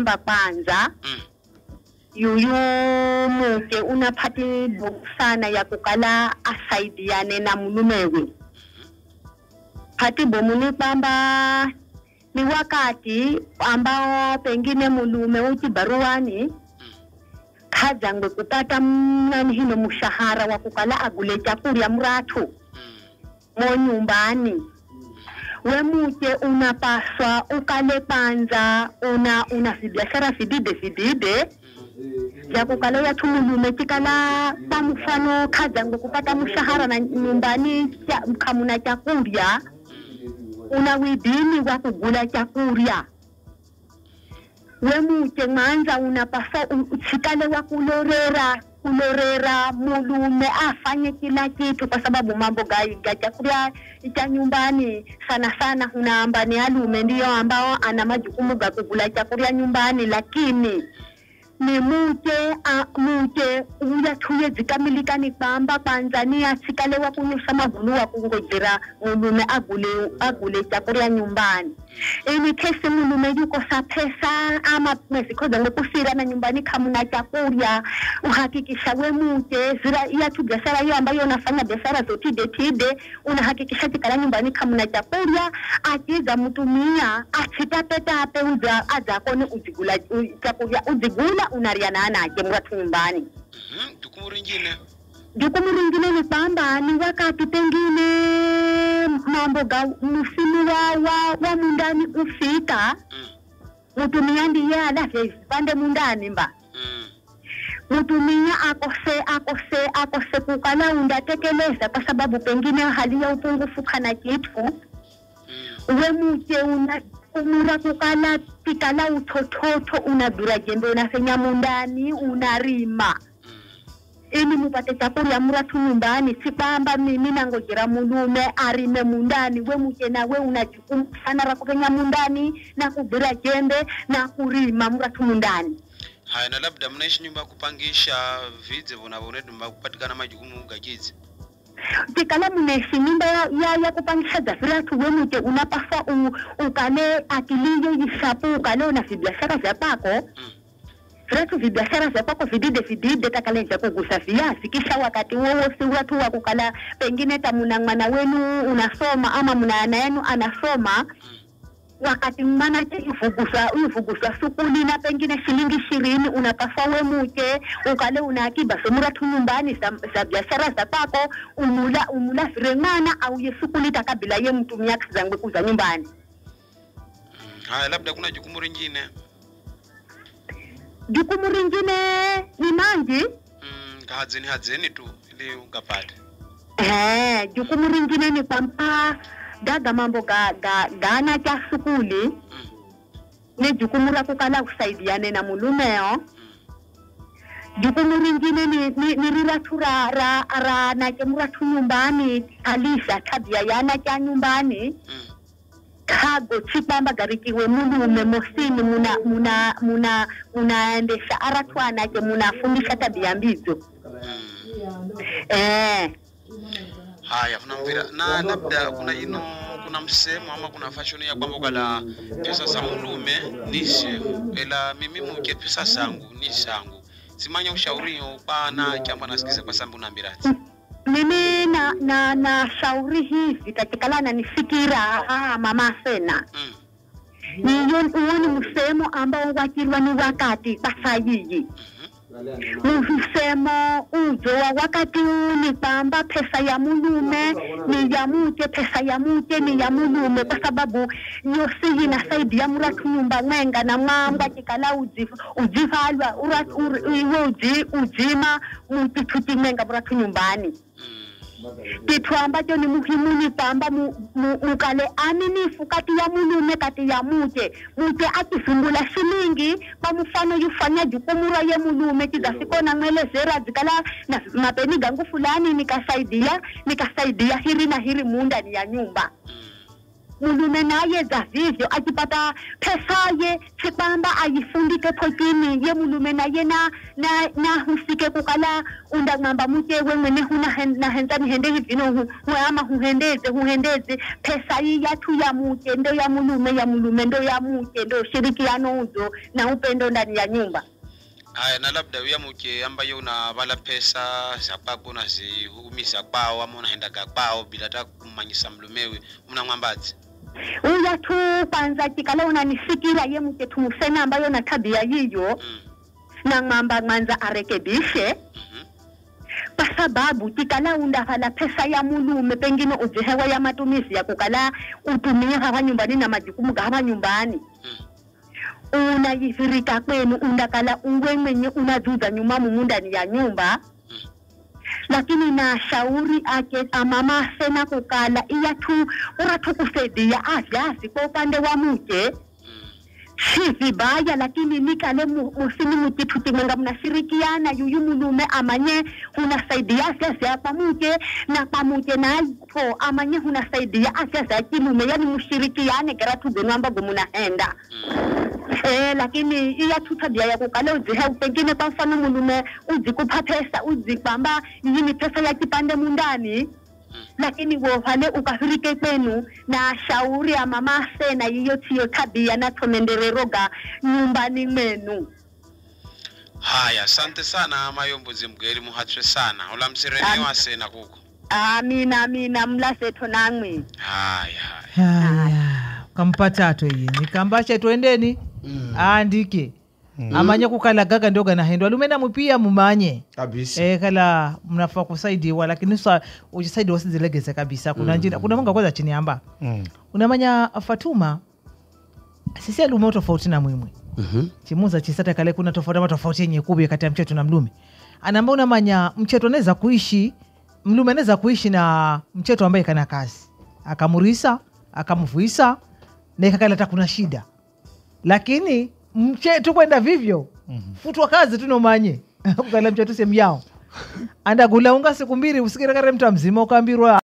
kwamba kwanza. Mm. yuyu muke unapati bomusana sana ya kukala asaidiane na mulumewe. Pati bomu ni kwamba ni wakati ambao pengine mulume uti baruani kazangwe kupata mnani hino mushahara wa kukala agule chakurya mratu Mm. Mo nyumbani we muke unapaswa ukale panza una una vibiashara vidide vidide yakukale ya yathu mulume cikala pamufano mfano khadzangwe kupata mshahara na nyumbani kamuna chakurya una widini wa kugula chakurya we muke mwanza unapaswa wa kulorera mulume afanye kila kitu kwa sababu mambo ga, chakula cha nyumbani sana sana hunaamba ni alume ndiyo ambao ana majukumu ga kugula chakurya nyumbani lakini ni muke a, muke uyathuye dzikamilikani kwamba kwanza ni atsikale wa kunyusa magulu wa kungojera mulume agule agule chakurya nyumbani. Ini kesi mulume yukosa pesa ama zange kusira na nyumbani kamuna chakurya uhakikisha we mute zira iyathu biashara hiyo ambayo unafanya biashara zotide tide unahakikisha tikala nyumbani kamuna chakurya achiza mutumia achitapetape uza adzakone uzigula chakurya chakurya Mhm. Jukumu ringine. jukumu ringine ni kwamba ni wakati pengine mambo ga msimu wa, wa, wa mundani ufika Mm. mutumia ndiye alavya vipande mundani mba Mm. mutumia akose akose akose kukala undatekeleza kwa sababu pengine hali ya upungufu kana kitu Mm. we muke una umura kukala tikala utototo unadura jembe unafenya mundani unarima. Ini ili mupate chakurya muratu nyumbani si kwamba mimi nangojera mulume arime mundani. We muke we una jukumu sana ra kufenya mundani na kudura jembe na kurima muratu mundani. Haya, na labda mnaishi nyumba ya kupangisha vidze vonavonedu kupatikana majukumu gachizi. Tikala munaishi nyumba ya, ya, ya kupangisha za viratu we muke unapaswa u, ukale akiliyo yisapu ukale una vibiashara vya kwako Mm. viratu vibiashara vya kwako vidide vidide takale vya kugusa viazi kisha wakati wowose uratu watu wa kukala pengine tamuna mwana wenu unasoma ama mnaana yenu anasoma wakati mmanake ivuguswa ivuguswa sukuni na pengine shilingi ishirini unapaswa we muke ukale una akiba somuratu nyumbani sa za biashara za kwako umula umula vire au auye sukuni takabila ye mtumia kizangwe kuza nyumbani Mm. Haya, labda kuna jukumu ringine. jukumu ringine ni manji Mm. hadzeni hadzeni tu ili ungapate. Eh, jukumu ringine ni kwamba gaga mambo ga, ga, gana cha sukuli Mm. ni jukumu la kukala kusaidiane na mulumeo Mm. jukumu ringine ni, ni, ni riratu ra, ra, ra nache muratu nyumbani alisha tabia yana cha nyumbani Mm. kago chipamba garikiwe mulume mosini muna muna muna munaendesha aratwanache munafundisha tabia mbizo eh Haya, unamvira na labda kuna ino kuna msemo ama kuna fashion ya kwamba kala pesa za mulume nishe ela mimi muke pesa zangu ni zangu. Simanya ushauri pana chamba nasikize kwa sababu na mirati mimi na na na shauri hivi katikala na nifikira ah, mama sena. Mm. niyo yon ni msemo ambao wakirwa ni wakati kwa sahihi mfemo uzowa wakati nipamba pesa ya mulume niyamutye pesa ya mutye ni ya mulume kwa sababu yose yina saidi ya mulatu nyumba mwenga na mwamba kikala ujivalwa iwe ujima mutithuti mwenga mulatu nyumbani mm. Kitu ambacho ni muhimu ni kwamba mu- mu- mukale aminifu kati ya mulume kati ya muke muke akifungula shilingi kwa mfano yufanya jukumu ye mulume kizafiko zera zikala na mapeni gangu fulani nikasaidia nikasaidia hiri na hiri mundani ya nyumba Mm. Mulume naye za vivyo akipata pesaye kwamba ayifundike photini ye mulume naye na na nahusike kukala undang'amba muke we mwene hunahenzani hende hivino hu- hu- ama huhendeze huhendeze pesa yi yathu ya muke ndo ya mulume ya mulume ndo ya muke ndo shirikiano uzo na upendo ndani ya nyumba. Haya na labda uyamuke ambaye unavala pesa zakwako unazihumiza kwao ama unahendaga kwao bila ta kumanyisa mlumewe mnamwambadzi uya tu kwanza kikala unanisikira ye muke tumusena ambayo na tabia yiyo. Mm. na ng'amba mwanza arekebishe mhm, kwa sababu kikala undahala pesa ya mulume pengine ujihewa ya matumizi ya kukala utumie hapa nyumbani na majukumu ga hapa nyumbani. Unajifirika unayifirika kwenu undakala uwe mwenye unazuza nyuma mumundani ya nyumba. Mm. Lakini na shauri ake amama sena kukala iya tu uratu kusaidia avyasi kwa upande wa mke mm. si vibaya lakini nikale mu- musini mukitu kimwenga mnashirikiana yuyu mulume amanye hunasaidia kwa pamuke na pamuke nako amanye hunasaidia afya za kilume yani mushirikiane kera tugenu ambago munahenda Mm. Eh, lakini iya tu tabia ya kukala uzihe pengine kwa mfano mulume uzikupa pesa uzikwamba iyi ni pesa ya kipande mundani lakini lakini wovale ukafirike kwenu na shauri ya mama sena yiyo tiyo tabia na tomendereroga nyumbani mwenu haya asante sana mayombozi mgeri muhatswe sana. Ulamsireni Am- wasena kuko amina amina mlasetho namwe haya haya haya kampatato yini? Kambashe twendeni aandike. Mm. amanye kukala gaga ndio ganahendwa lume mupia mumanye. Kabisa. E, kala mnafaa kusaidiwa lakini sa uchisaidiwa sizilegeze kabisa. Kuna njira kuna manga kwaza chini amba. Mm. unamanya fatuma sisi alume tofauti na mwimwe. -hmm. chimuza chisata kale kuna tofauti ama tofauti yenye kubwa kati ya mchetu na mlume. Anaamba unamanya mchetu anaweza kuishi mlume anaweza kuishi na mchetu ambaye kana kazi. Akamurisa akamvuisa na ikakala kuna shida lakini mche kwenda vivyo. Mm-hmm. futwa kazi tunomanye kukala mcheto sehemu yao. Andagula unga siku mbiri usikire kare mtu mzima ukaambirwa